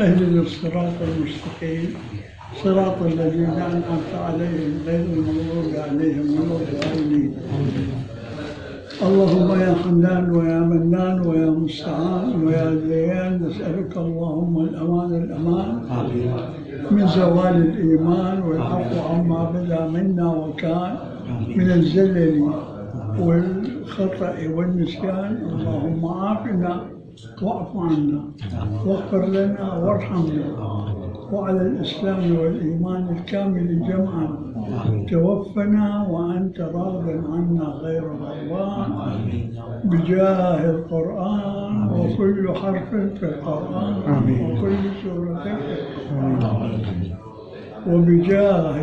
اهدنا الصراط المستقيم. صراط الذين أنعمت عليهم غير المغضوب عليهم ولا الضالين. اللهم يا حنان ويا منان ويا مستعان ويا ديان نسألك اللهم الأمان الأمان من زوال الإيمان والعفو عما بدا منا وكان. من الزلل والخطأ والنسيان. اللهم عافنا واعف عنا واغفر لنا وارحمنا. وعلى الإسلام والإيمان الكامل جمعا. توفنا وأنت راض عنا غير غضبان. بجاه القرآن وكل حرف في القرآن وكل سورة في القرآن. وبجاه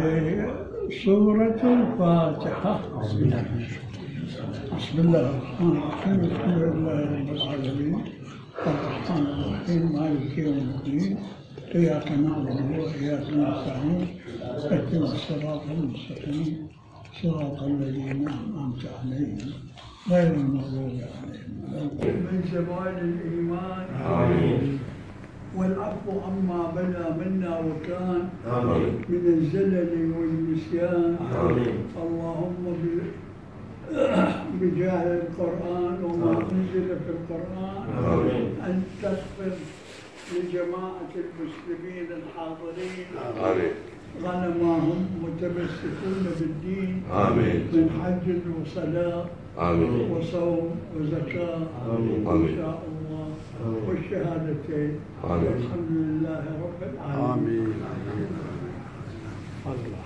سورة الفاتحة. بسم الله الرحمن الرحيم. الحمد لله رب العالمين. الرحمن الرحيم. مالك يوم الدين. إياك نعبد وإياك نستعين. اهدنا الصراط المستقيم. صراط الذين أنعمت عليهم غير المغضوب عليهم من زوال الإيمان. آمين. والعفو عما بدا منا وكان. آمين. من الزلل والنسيان. آمين. اللهم ب- بجاه القرآن وما أنزل في القرآن آمين. أن تغفر لجماعة المسلمين الحاضرين آمين. غنمهم متمسكون بالدين آمين. من حج وصلاة آمين. وصوم وزكاة آمين. إن شاء الله والشهادتين آمين. والحمد لله رب العالمين ودعوا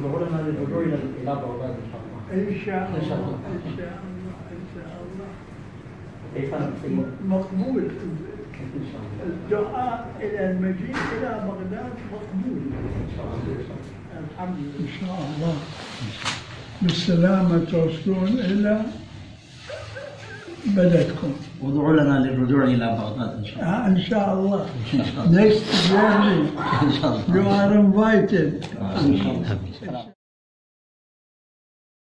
لنا للرجوع إلى إلى بغداد إن شاء الله. إن شاء إن شاء الله. الله. إن شاء الله إن شاء الله. كيف مقبول. إن شاء الله؟ الدعاء إلى المجيء إلى بغداد مقبول. إن شاء الله إن شاء الله. الحمد لله. إن شاء الله. بالسلامة توصلون إلى بلدكم. ودعوا لنا للرجوع إلى بغداد إن شاء الله. آه، إن شاء الله. إن شاء الله. Next journey إن شاء الله. You are invited. إن شاء الله.